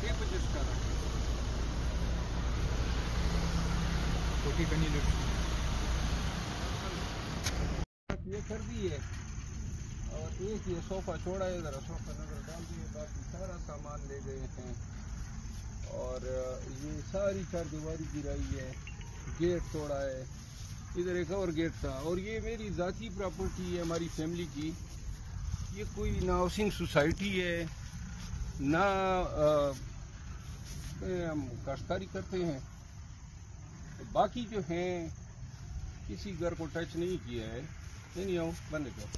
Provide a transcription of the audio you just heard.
Tape adjust कर छोटी कनी ये कर दी है। और एक ये सोफा छोड़ा है, ज़रा सोफा नज़र डाल दिए बाकी सारा सामान ले गए हैं। और ये सारी चार दीवारी गिराई है, गेट तोड़ा है। इधर एक और गेट था, और ये मेरी ज़ाती प्रॉपर्टी है, हमारी फैमिली की। ये कोई हाउसिंग सोसाइटी है ना हम काश्तकारी करते हैं। बाकी जो हैं, किसी घर को टच नहीं किया है। नहीं, आओ, बंद करो।